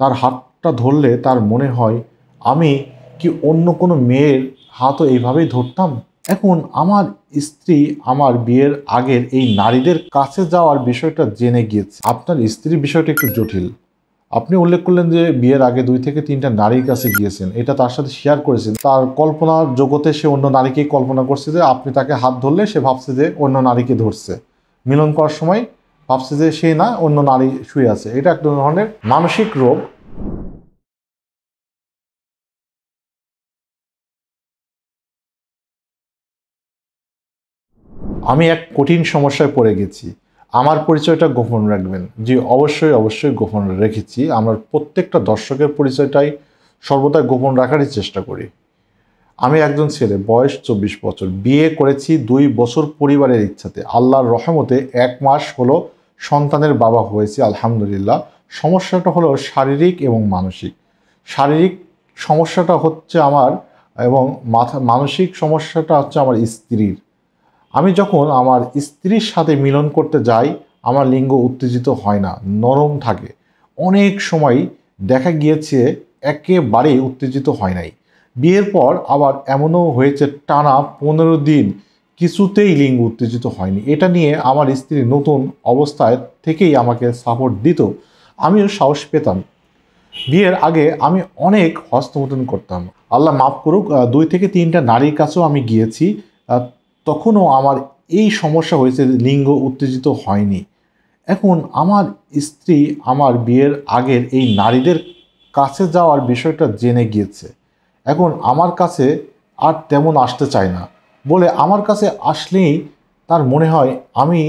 তার হাতটা ধরলে তার মনে হয়, আমি কি অন্য কোনো মেয়ের হাতও এইভাবেই ধরতাম? এখন আমার স্ত্রী আমার বিয়ের আগের এই নারীদের কাছে যাওয়ার বিষয়টা জেনে গিয়েছে। আপনার স্ত্রীর বিষয়টা একটু জটিল। আপনি উল্লেখ করলেন যে বিয়ের আগে দুই থেকে তিনটা নারীর কাছে গিয়েছেন। এটা তার সাথে শেয়ার করেছেন। তার কল্পনার জগতে সে অন্য নারীকেই কল্পনা করছে যে আপনি তাকে হাত ধরলে সে ভাবছে যে অন্য নারীকে ধরছে। মিলন করার সময় ভাবছে যে সে না, অন্য নারী শুয়ে আছে। এটা এক ধরনের মানসিক রোগ। আমি এক কঠিন সমস্যায় পড়ে গেছি। আমার পরিচয়টা গোপন রাখবেন। জি, অবশ্যই অবশ্যই গোপন রেখেছি। আমরা প্রত্যেকটা দর্শকের পরিচয়টাই সর্বদা গোপন রাখারই চেষ্টা করি। আমি একজন ছেলে, বয়স চব্বিশ বছর। বিয়ে করেছি দুই বছর পরিবারের ইচ্ছাতে। আল্লাহর রহমতে এক মাস হলো সন্তানের বাবা হয়েছে, আলহামদুলিল্লাহ। সমস্যাটা হলো শারীরিক এবং মানসিক। শারীরিক সমস্যাটা হচ্ছে আমার এবং মাথা, মানসিক সমস্যাটা হচ্ছে আমার স্ত্রীর। আমি যখন আমার স্ত্রীর সাথে মিলন করতে যাই, আমার লিঙ্গ উত্তেজিত হয় না, নরম থাকে। অনেক সময় দেখা গিয়েছে একেবারেই উত্তেজিত হয় নাই। বিয়ের পর আবার এমনও হয়েছে, টানা পনেরো দিন কিছুতেই লিঙ্গ উত্তেজিত হয়নি। এটা নিয়ে আমার স্ত্রী নতুন অবস্থায় থেকেই আমাকে সাপোর্ট দিত। আমিও সাহস পেতাম। বিয়ের আগে আমি অনেক হস্তমতন করতাম। আল্লাহ মাফ করুক দুই থেকে তিনটা নারীর কাছেও আমি গিয়েছি। তখনও আমার এই সমস্যা হয়েছে লিঙ্গ উত্তেজিত হয়নি। এখন আমার স্ত্রী আমার বিয়ের আগের এই নারীদের কাছে যাওয়ার বিষয়টা জেনে গিয়েছে। এখন আমার কাছে আর তেমন আসতে চায় না। বলে আমার কাছে আসলেই তার মনে হয় আমি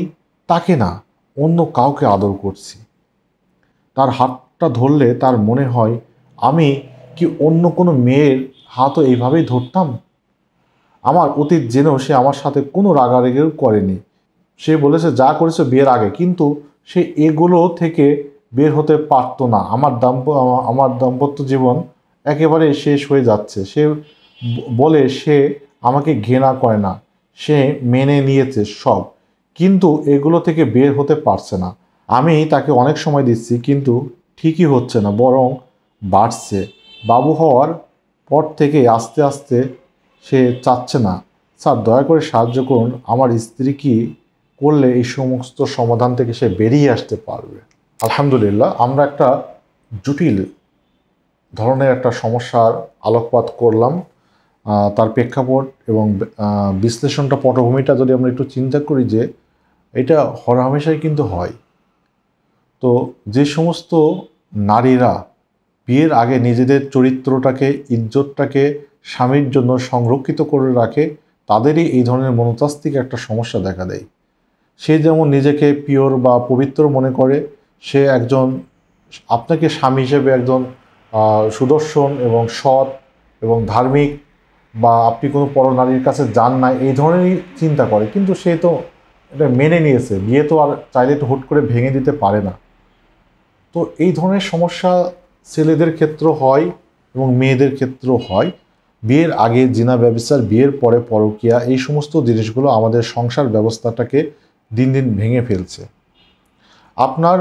তাকে না, অন্য কাউকে আদর করছি। তার হাতটা ধরলে তার মনে হয় আমি কি অন্য কোনো মেয়ের হাতও এইভাবেই ধরতাম? আমার অতীত জেনেও সে আমার সাথে কোনো রাগারাগিও করেনি। সে বলেছে, যা করেছে বিয়ের আগে, কিন্তু সে এগুলো থেকে বের হতে পারতো না। আমার দাম্প, আমার দাম্পত্য জীবন একেবারে শেষ হয়ে যাচ্ছে। সে বলে সে আমাকে ঘৃণা করে না। সে মেনে নিয়েছে সব, কিন্তু এগুলো থেকে বের হতে পারছে না। আমি তাকে অনেক সময় দিচ্ছি, কিন্তু ঠিকই হচ্ছে না, বরং বাড়ছে। বাবু হওয়ার পর থেকে আস্তে আস্তে সে চাচ্ছে না। স্যার, দয়া করে সাহায্য করুন, আমার স্ত্রী কি করলে এই সমস্ত সমাধান থেকে সে বেরিয়ে আসতে পারবে? আলহামদুলিল্লাহ, আমরা একটা জটিল ধরনের একটা সমস্যার আলোকপাত করলাম। তার প্রেক্ষাপট এবং বিশ্লেষণটা পটভূমিটা যদি আমরা একটু চিন্তা করি যে এটা হরহামেশাই কিন্তু হয়। তো যে সমস্ত নারীরা বিয়ের আগে নিজেদের চরিত্রটাকে, ইজ্জতটাকে স্বামীর জন্য সংরক্ষিত করে রাখে, তাদেরই এই ধরনের মনস্তাত্ত্বিক একটা সমস্যা দেখা দেয়। সে যেমন নিজেকে পিওর বা পবিত্র মনে করে, সে একজন আপনাকে স্বামী হিসেবে একজন সুদর্শন এবং সৎ এবং ধার্মিক বা আপনি কোনো পরনারীর কাছে যান না, এই ধরনেরই চিন্তা করে। কিন্তু সে তো এটা মেনে নিয়েছে। বিয়ে তো আর চাইলে তো হুট করে ভেঙে দিতে পারে না। তো এই ধরনের সমস্যা ছেলেদের ক্ষেত্র হয় এবং মেয়েদের ক্ষেত্রেও হয়। বিয়ের আগে জিনা ব্যবসার, বিয়ের পরে পরকিয়া, এই সমস্ত জিনিসগুলো আমাদের সংসার ব্যবস্থাটাকে দিন দিন ভেঙে ফেলছে। আপনার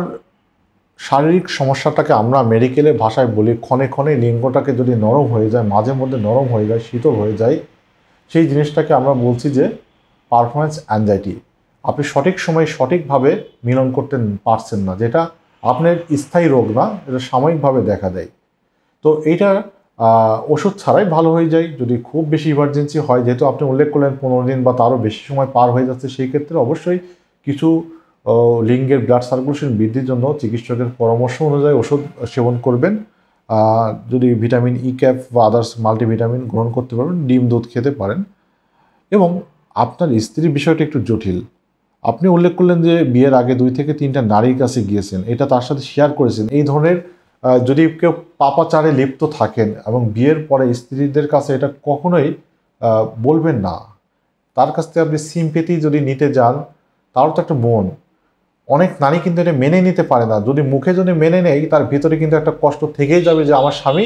শারীরিক সমস্যাটাকে আমরা মেডিকেলের ভাষায় বলি, ক্ষণে ক্ষণে লিঙ্গটাকে যদি নরম হয়ে যায়, মাঝে মধ্যে নরম হয়ে যায়, শীতল হয়ে যায়, সেই জিনিসটাকে আমরা বলছি যে পারফরমেন্স অ্যাংজাইটি আপনি সঠিক সময়ে সঠিকভাবে মিলন করতে পারছেন না, যেটা আপনার স্থায়ী রোগ না, এটা সাময়িকভাবে দেখা দেয়। তো এইটা ওষুধ ছাড়াই ভালো হয়ে যায়, যদি খুব বেশি ইমার্জেন্সি হয়, যেহেতু আপনি উল্লেখ করলেন পনেরো দিন বা তারও বেশি সময় পার হয়ে যাচ্ছে, সেই ক্ষেত্রে অবশ্যই কিছু আহ, লিঙ্গের ব্লাড সার্কুলেশন বৃদ্ধির জন্য চিকিৎসকের পরামর্শ অনুযায়ী ওষুধ সেবন করবেন। যদি ভিটামিন ই ক্যাপ বা আদার্স মাল্টিভিটামিন গ্রহণ করতে পারবেন ডিম দুধ খেতে পারেন। এবং আপনার স্ত্রীর বিষয়টা একটু জটিল। আপনি উল্লেখ করলেন যে বিয়ের আগে দুই থেকে তিনটা নারীর কাছে গিয়েছেন। এটা তার সাথে শেয়ার করেছেন। এই ধরনের যদি কেউ পাপাচারে লিপ্ত থাকেন এবং বিয়ের পরে স্ত্রীদের কাছে এটা কখনোই বলবেন না। তার কাছ থেকে আপনি সিম্পেথি যদি নিতে যান তারও তো একটা মন। অনেক নারী কিন্তু এটা মেনে নিতে পারে না। যদি মুখে যদি মেনে নেয়, তার ভিতরে কিন্তু একটা কষ্ট থেকেই যাবে যে, আমার স্বামী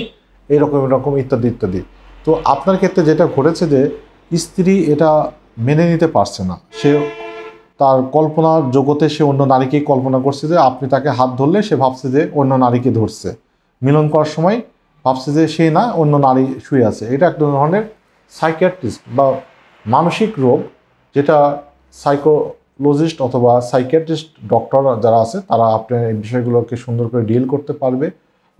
এরকম এরকম, ইত্যাদি ইত্যাদি। তো আপনার ক্ষেত্রে যেটা ঘটেছে যে, স্ত্রী এটা মেনে নিতে পারছে না। সে তার কল্পনার জগতে সে অন্য নারীকেই কল্পনা করছে যে, আপনি তাকে হাত ধরলে সে ভাবছে যে, অন্য নারীকে ধরছে। মিলন করার সময় ভাবছে যে, সে না, অন্য নারী শুয়ে আছে। এটা এক ধরনের সাইকিয়াট্রিস্ট বা মানসিক রোগ, যেটা সাইকোলজিস্ট অথবা সাইকিয়াট্রিস্ট ডক্টর যারা আছে, তারা আপনার এই বিষয়গুলোকে সুন্দর করে ডিল করতে পারবে।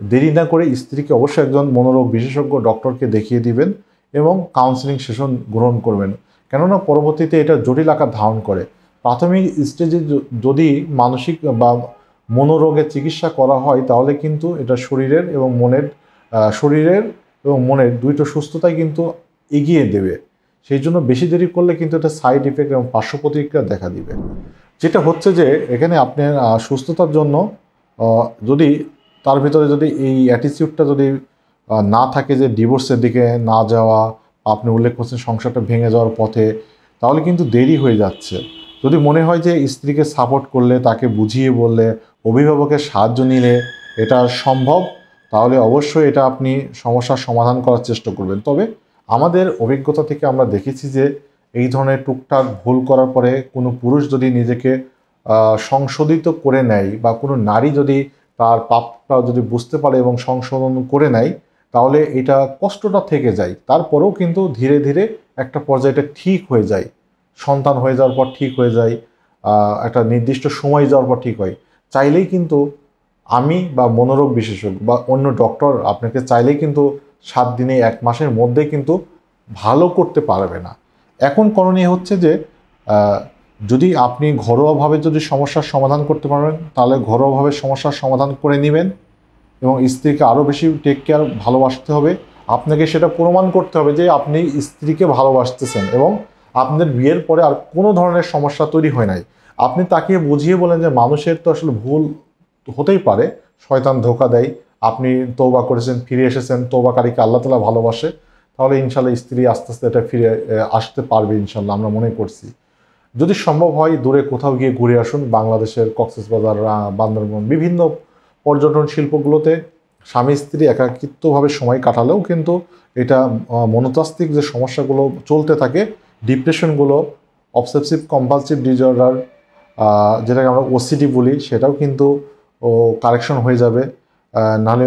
দেরি না করে স্ত্রীকে অবশ্যই একজন মনোরোগ বিশেষজ্ঞ ডক্টরকে দেখিয়ে দিবেন এবং কাউন্সিলিং সেশন গ্রহণ করবেন। কেননা পরবর্তীতে এটা জটিল আকার ধারণ করে। প্রাথমিক স্টেজে যদি মানসিক বা মনোরোগের চিকিৎসা করা হয়, তাহলে কিন্তু এটা শরীরের এবং মনের শরীরের এবং মনের দুইটো সুস্থতাই কিন্তু এগিয়ে দেবে। সেই জন্য বেশি দেরি করলে কিন্তু এটা সাইড ইফেক্ট এবং পার্শ্ব প্রতিক্রিয়া দেখা দিবে। যেটা হচ্ছে যে, এখানে আপনার সুস্থতার জন্য যদি তার ভিতরে যদি এই অ্যাটিচিউডটা যদি না থাকে যে ডিভোর্সের দিকে না যাওয়া আপনি উল্লেখ করছেন সংসারটা ভেঙে যাওয়ার পথে, তাহলে কিন্তু দেরি হয়ে যাচ্ছে। যদি মনে হয় যে স্ত্রীকে সাপোর্ট করলে, তাকে বুঝিয়ে বললে, অভিভাবকের সাহায্য নিলে এটা সম্ভব, তাহলে অবশ্যই এটা আপনি সমস্যার সমাধান করার চেষ্টা করবেন। তবে আমাদের অভিজ্ঞতা থেকে আমরা দেখেছি যে এই ধরনের টুকটাক ভুল করার পরে কোনো পুরুষ যদি নিজেকে সংশোধিত করে নেয় বা কোনো নারী যদি তার পাপটা যদি বুঝতে পারে এবং সংশোধন করে নেয়, তাহলে এটা কষ্টটা থেকে যায়। তারপরেও কিন্তু ধীরে ধীরে একটা পর্যায়ে এটা ঠিক হয়ে যায়। সন্তান হয়ে যাওয়ার পর ঠিক হয়ে যায় একটা নির্দিষ্ট সময় যাওয়ার পর ঠিক হয়। চাইলেই কিন্তু আমি বা মনোরোগ বিশেষজ্ঞ বা অন্য ডক্টর আপনাকে চাইলেই কিন্তু সাত দিনে এক মাসের মধ্যে কিন্তু ভালো করতে পারবে না। এখন করণীয় হচ্ছে যে যদি আপনি ঘরোয়াভাবে যদি সমস্যার সমাধান করতে পারেন, তাহলে ঘরোয়াভাবে সমস্যার সমাধান করে নেবেন এবং স্ত্রীকে আরও বেশি টেক কেয়ার ভালোবাসতে হবে। আপনাকে সেটা প্রমাণ করতে হবে যে আপনি স্ত্রীকে ভালোবাসতেছেন এবং আপনাদের বিয়ের পরে আর কোনো ধরনের সমস্যা তৈরি হয় নাই। আপনি তাকে বুঝিয়ে বলেন যে মানুষের তো আসলে ভুল হতেই পারে, শয়তান ধোকা দেয় আপনি তৌবা করেছেন, ফিরে এসেছেন তৌবাকারীকে আল্লাহ তালা ভালোবাসে, তাহলে ইনশাল্লাহ স্ত্রী আস্তে আস্তে এটা ফিরে আসতে পারবে ইনশাল্লাহ, আমরা মনে করছি। যদি সম্ভব হয়, দূরে কোথাও গিয়ে ঘুরে আসুন, বাংলাদেশের কক্সবাজার বান্দরবন, বিভিন্ন পর্যটন শিল্পগুলোতে স্বামী স্ত্রী একাকিত্বভাবে সময় কাটালেও কিন্তু এটা মনোতাস্ত্বিক যে সমস্যাগুলো চলতে থাকে, ডিপ্রেশনগুলো, অবসেসিভ কম্পালসিভ ডিজর্ডার যেটাকে আমরা ওসিডি বলি, সেটাও কিন্তু কারেকশন হয়ে যাবে। নাহলে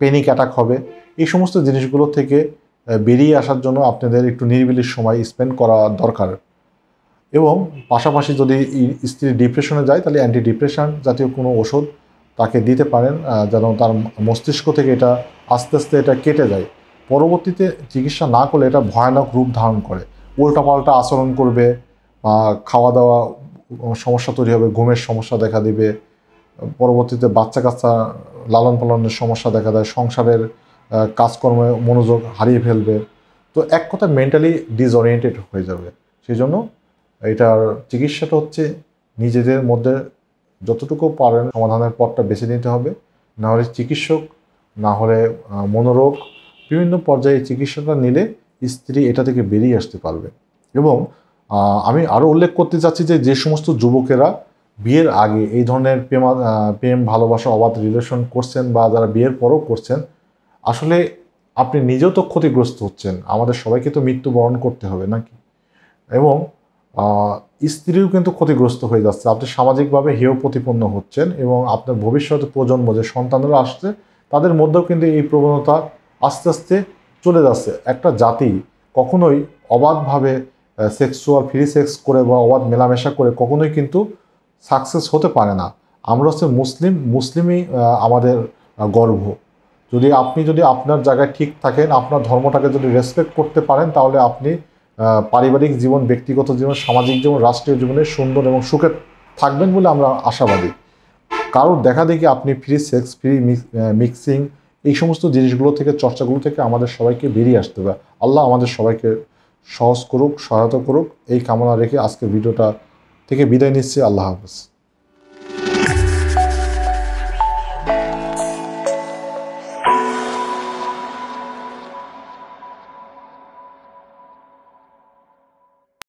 পেনিক অ্যাটাক হবে। এই সমস্ত জিনিসগুলো থেকে বেরিয়ে আসার জন্য আপনাদের একটু নিরিবিলি সময় স্পেন্ড করা দরকার। এবং পাশাপাশি যদি স্ত্রী ডিপ্রেশনে যায়, তাহলে অ্যান্টি ডিপ্রেশন জাতীয় কোনো ওষুধ তাকে দিতে পারেন যেন তার মস্তিষ্ক থেকে এটা আস্তে আস্তে এটা কেটে যায়। পরবর্তীতে চিকিৎসা না করলে এটা ভয়ানক রূপ ধারণ করে। উল্টাপাল্টা আচরণ করবে খাওয়া দাওয়া সমস্যা তৈরি হবে, ঘুমের সমস্যা দেখা দিবে, পরবর্তীতে বাচ্চা কাচ্চা লালন পালনের সমস্যা দেখা দেয়, সংসারের কাজকর্মে মনোযোগ হারিয়ে ফেলবে। তো এক কথা মেন্টালি ডিসঅরিয়েন্টেড হয়ে যাবে। সেই জন্য এটার চিকিৎসাটা হচ্ছে নিজেদের মধ্যে যতটুকু পারেন সমাধানের পথটা বেছে নিতে হবে। না হলে চিকিৎসক, না হলে মনোরোগ, বিভিন্ন পর্যায়ে চিকিৎসাটা নিলে স্ত্রী এটা থেকে বেরিয়ে আসতে পারবে। এবং আমি আরও উল্লেখ করতে চাচ্ছি যে যে সমস্ত যুবকেরা বিয়ের আগে এই ধরনের প্রেমা প্রেম, ভালোবাসা, অবাধ রিলেশন করছেন বা যারা বিয়ের পরও করছেন, আসলে আপনি নিজেও তো ক্ষতিগ্রস্ত হচ্ছেন। আমাদের সবাইকে তো মৃত্যুবরণ করতে হবে নাকি? এবং স্ত্রীও কিন্তু ক্ষতিগ্রস্ত হয়ে যাচ্ছে। আপনি সামাজিকভাবে হেয় প্রতিপন্ন হচ্ছেন এবং আপনার ভবিষ্যৎ প্রজন্ম, যে সন্তানরা আসছে, তাদের মধ্যেও কিন্তু এই প্রবণতা আস্তে আস্তে চলে যাচ্ছে। একটা জাতি কখনোই অবাধভাবে সেক্সুয়াল ফ্রি সেক্স করে বা অবাধ মেলামেশা করে কখনোই কিন্তু সাকসেস হতে পারে না। আমরা হচ্ছে মুসলিম, মুসলিমই আমাদের গর্ব। যদি আপনি যদি আপনার জায়গায় ঠিক থাকেন, আপনার ধর্মটাকে যদি রেসপেক্ট করতে পারেন, তাহলে আপনি পারিবারিক জীবন, ব্যক্তিগত জীবন, সামাজিক জীবন, রাষ্ট্রীয় জীবনে সুন্দর এবং সুখে থাকবেন বলে আমরা আশাবাদী। কারোর দেখা দেখি আপনি ফ্রি সেক্স ফ্রি মিক্সিং এই সমস্ত জিনিসগুলো থেকে, চর্চাগুলো থেকে আমাদের সবাইকে বেরিয়ে আসতে হবে। আল্লাহ আমাদের সবাইকে সহজ করুক, সহায়তা করুক। এই কামনা রেখে আজকের ভিডিওটা থেকে বিদায় নিচ্ছি আল্লাহ হাফেজ।